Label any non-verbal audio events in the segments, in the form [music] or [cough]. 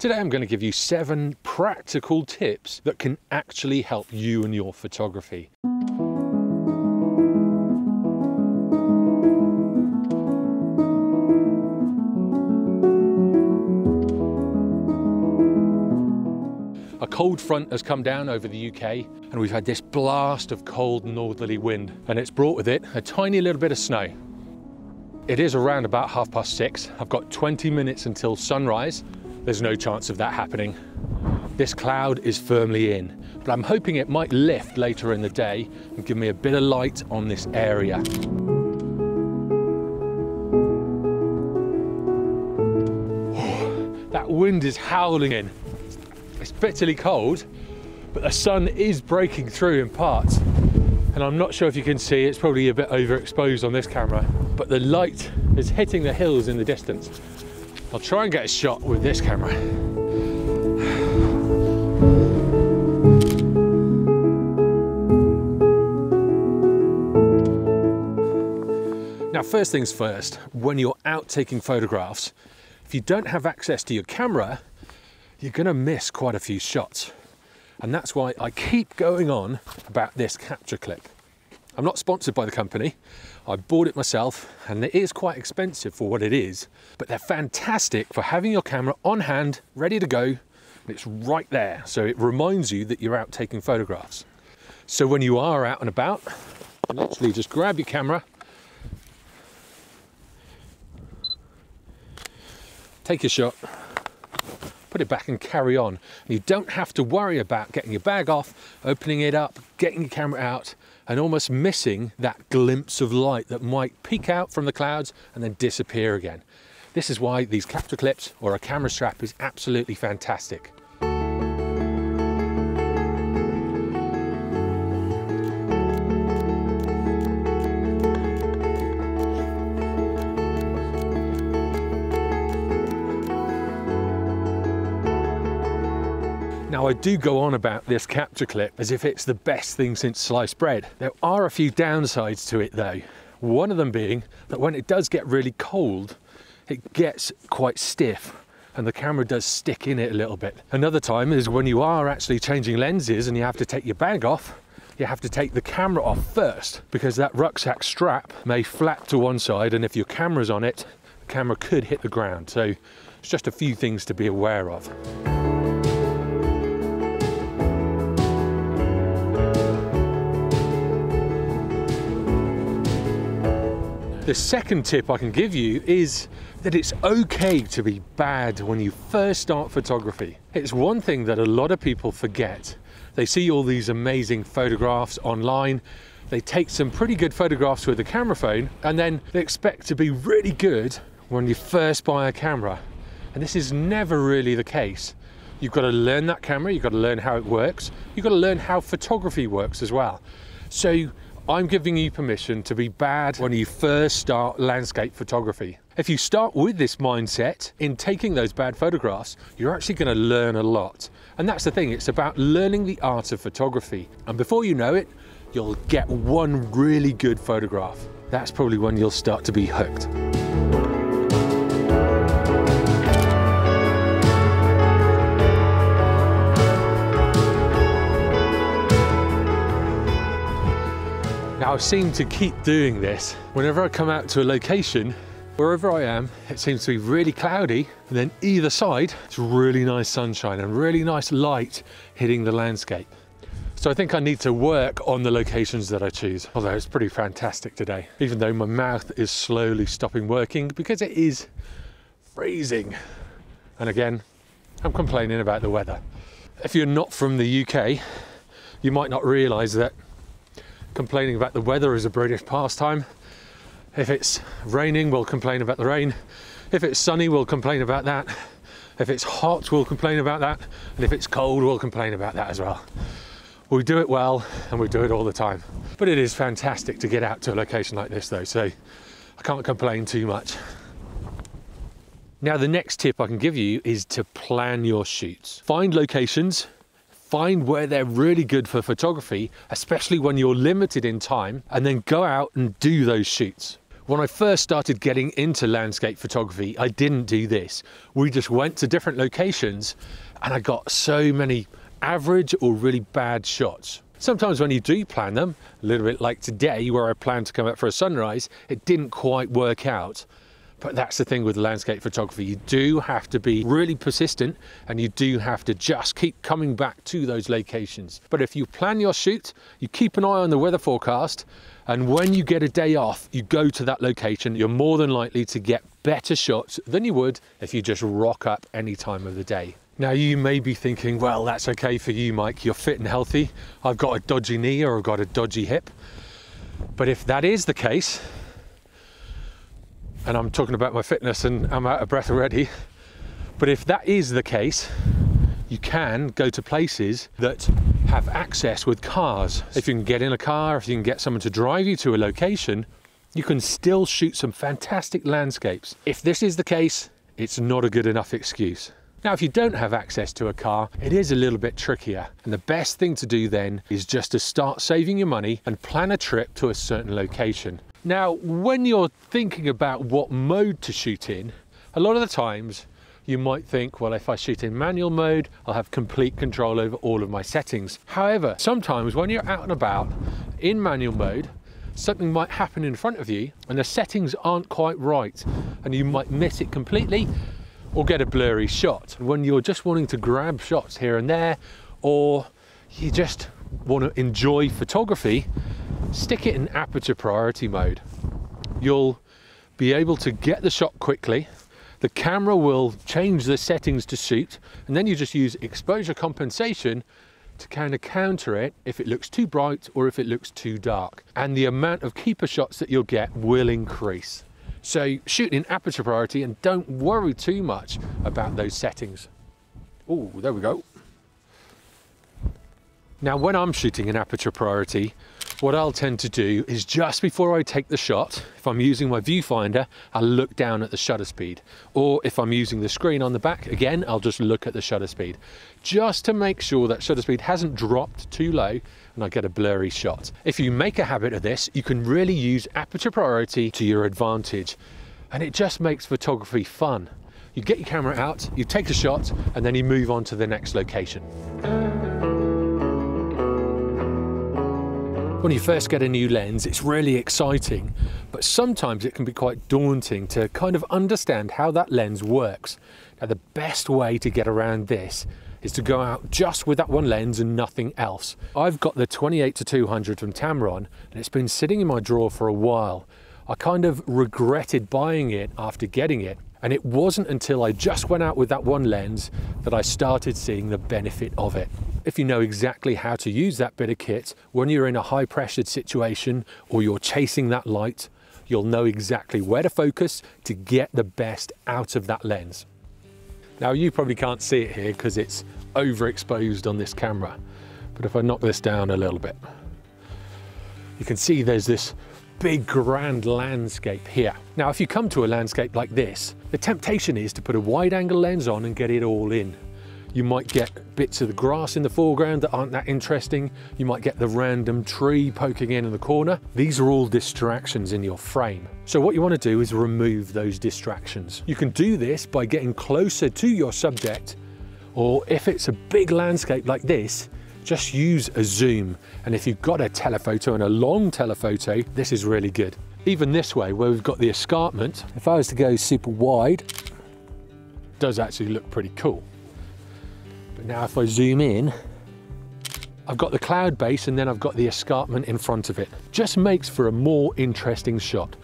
Today I'm going to give you seven practical tips that can actually help you and your photography. A cold front has come down over the UK and we've had this blast of cold northerly wind and it's brought with it a tiny little bit of snow. It is around about half past six. I've got 20 minutes until sunrise. There's no chance of that happening. This cloud is firmly in, but I'm hoping it might lift later in the day and give me a bit of light on this area. Oh, that wind is howling in. It's bitterly cold, but the sun is breaking through in parts. And I'm not sure if you can see, it's probably a bit overexposed on this camera, but the light is hitting the hills in the distance. I'll try and get a shot with this camera. Now, first things first, when you're out taking photographs, if you don't have access to your camera, you're gonna miss quite a few shots. And that's why I keep going on about this capture clip. I'm not sponsored by the company. I bought it myself and it is quite expensive for what it is, but they're fantastic for having your camera on hand, ready to go, and it's right there. So it reminds you that you're out taking photographs. So when you are out and about, you literally just grab your camera, take a shot, put it back and carry on. You don't have to worry about getting your bag off, opening it up, getting your camera out, and almost missing that glimpse of light that might peek out from the clouds and then disappear again. This is why these capture clips or a camera strap is absolutely fantastic. I do go on about this capture clip as if it's the best thing since sliced bread. There are a few downsides to it though. One of them being that when it does get really cold, it gets quite stiff and the camera does stick in it a little bit. Another time is when you are actually changing lenses and you have to take your bag off, you have to take the camera off first because that rucksack strap may flap to one side and if your camera's on it, the camera could hit the ground. So it's just a few things to be aware of. The second tip I can give you is that it's okay to be bad when you first start photography. It's one thing that a lot of people forget. They see all these amazing photographs online, they take some pretty good photographs with a camera phone, and then they expect to be really good when you first buy a camera. And this is never really the case. You've got to learn that camera, you've got to learn how it works, you've got to learn how photography works as well. So I'm giving you permission to be bad when you first start landscape photography. If you start with this mindset in taking those bad photographs, you're actually going to learn a lot. And that's the thing, it's about learning the art of photography. And before you know it, you'll get one really good photograph. That's probably when you'll start to be hooked. Now I seem to keep doing this. Whenever I come out to a location, wherever I am, it seems to be really cloudy, and then either side, it's really nice sunshine and really nice light hitting the landscape. So I think I need to work on the locations that I choose. Although it's pretty fantastic today, even though my mouth is slowly stopping working because it is freezing. And again, I'm complaining about the weather. If you're not from the UK, you might not realize that complaining about the weather is a British pastime. If it's raining, we'll complain about the rain. If it's sunny, we'll complain about that. If it's hot, we'll complain about that. And if it's cold, we'll complain about that as well. We do it well and we do it all the time. But it is fantastic to get out to a location like this though, so I can't complain too much. Now the next tip I can give you is to plan your shoots. Find locations find where they're really good for photography, especially when you're limited in time, and then go out and do those shoots. When I first started getting into landscape photography, I didn't do this. We just went to different locations and I got so many average or really bad shots. Sometimes when you do plan them, a little bit like today where I planned to come out for a sunrise, it didn't quite work out. But that's the thing with landscape photography. You do have to be really persistent and you do have to just keep coming back to those locations. But if you plan your shoot, you keep an eye on the weather forecast, and when you get a day off, you go to that location, you're more than likely to get better shots than you would if you just rock up any time of the day. Now you may be thinking, well, that's okay for you, Mike. You're fit and healthy. I've got a dodgy knee or I've got a dodgy hip. But if that is the case, and I'm talking about my fitness and I'm out of breath already. But if that is the case, you can go to places that have access with cars. If you can get in a car, if you can get someone to drive you to a location, you can still shoot some fantastic landscapes. If this is the case, it's not a good enough excuse. Now, if you don't have access to a car, it is a little bit trickier. And the best thing to do then is just to start saving your money and plan a trip to a certain location. Now, when you're thinking about what mode to shoot in, a lot of the times you might think, well, if I shoot in manual mode, I'll have complete control over all of my settings. However, sometimes when you're out and about in manual mode, something might happen in front of you and the settings aren't quite right and you might miss it completely or get a blurry shot. When you're just wanting to grab shots here and there or you just want to enjoy photography, stick it in aperture priority mode. You'll be able to get the shot quickly. The camera will change the settings to suit, and then you just use exposure compensation to kind of counter it if it looks too bright or if it looks too dark. And the amount of keeper shots that you'll get will increase. So shoot in aperture priority and don't worry too much about those settings. Oh, there we go. Now, when I'm shooting in aperture priority, what I'll tend to do is just before I take the shot, if I'm using my viewfinder, I'll look down at the shutter speed. Or if I'm using the screen on the back, again, I'll just look at the shutter speed. Just to make sure that shutter speed hasn't dropped too low and I get a blurry shot. If you make a habit of this, you can really use aperture priority to your advantage. And it just makes photography fun. You get your camera out, you take a shot, and then you move on to the next location. When you first get a new lens, it's really exciting, but sometimes it can be quite daunting to kind of understand how that lens works. Now, the best way to get around this is to go out just with that one lens and nothing else. I've got the 28 to 200 from Tamron and it's been sitting in my drawer for a while. I kind of regretted buying it after getting it and it wasn't until I just went out with that one lens that I started seeing the benefit of it. If you know exactly how to use that bit of kit when you're in a high pressured situation or you're chasing that light, you'll know exactly where to focus to get the best out of that lens. Now you probably can't see it here because it's overexposed on this camera, but if I knock this down a little bit, you can see there's this big grand landscape here. Now, if you come to a landscape like this, the temptation is to put a wide angle lens on and get it all in. You might get bits of the grass in the foreground that aren't that interesting. You might get the random tree poking in in the corner. These are all distractions in your frame. So what you want to do is remove those distractions. You can do this by getting closer to your subject, or if it's a big landscape like this, just use a zoom. And if you've got a telephoto and a long telephoto, this is really good. Even this way, where we've got the escarpment, if I was to go super wide, does actually look pretty cool. But now if I zoom in, I've got the cloud base and then I've got the escarpment in front of it. Just makes for a more interesting shot.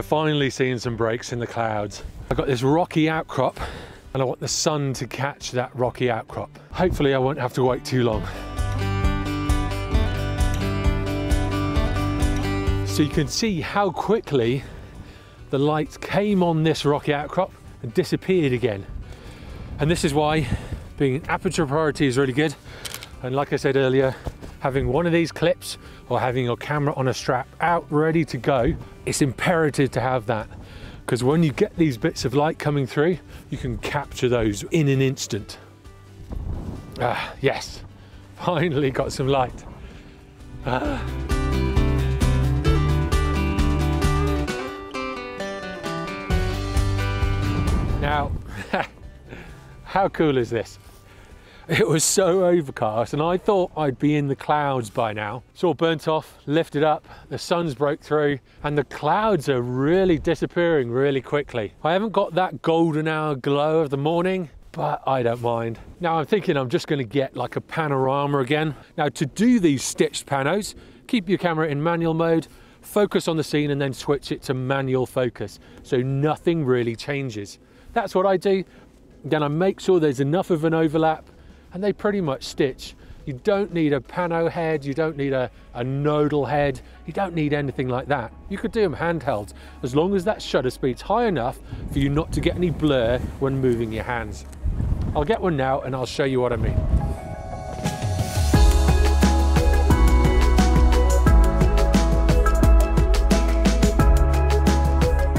We're finally seeing some breaks in the clouds. I've got this rocky outcrop and I want the sun to catch that rocky outcrop. Hopefully I won't have to wait too long. So you can see how quickly the light came on this rocky outcrop and disappeared again. And this is why being aperture priority is really good. And like I said earlier, having one of these clips or having your camera on a strap out ready to go, it's imperative to have that because when you get these bits of light coming through, you can capture those in an instant. Ah, yes, [laughs] finally got some light. Ah. Now, [laughs] how cool is this? It was so overcast and I thought I'd be in the clouds by now. It's all burnt off, lifted up, the sun's broke through and the clouds are really disappearing really quickly. I haven't got that golden hour glow of the morning, but I don't mind. Now I'm thinking I'm just gonna get like a panorama again. Now to do these stitched panos, keep your camera in manual mode, focus on the scene and then switch it to manual focus. So nothing really changes. That's what I do. Then I make sure there's enough of an overlap and they pretty much stitch. You don't need a pano head, you don't need a, a nodal head, you don't need anything like that. You could do them handheld, as long as that shutter speed's high enough for you not to get any blur when moving your hands. I'll get one now and I'll show you what I mean.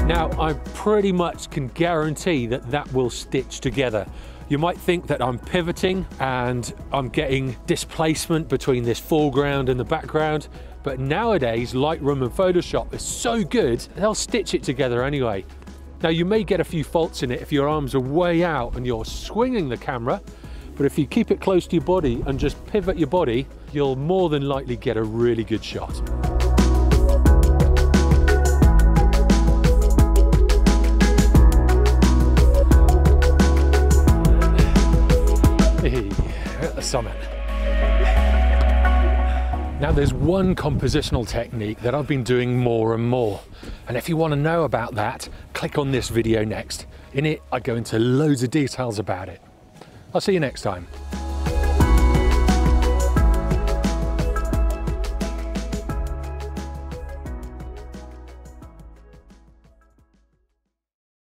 Now, I pretty much can guarantee that that will stitch together. You might think that I'm pivoting and I'm getting displacement between this foreground and the background, but nowadays Lightroom and Photoshop is so good, they'll stitch it together anyway. Now you may get a few faults in it if your arms are way out and you're swinging the camera, but if you keep it close to your body and just pivot your body, you'll more than likely get a really good shot. Summit. Now there's one compositional technique that I've been doing more and more. And if you want to know about that, click on this video next. In it, I go into loads of details about it. I'll see you next time.